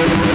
You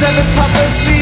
Every prophecy I'm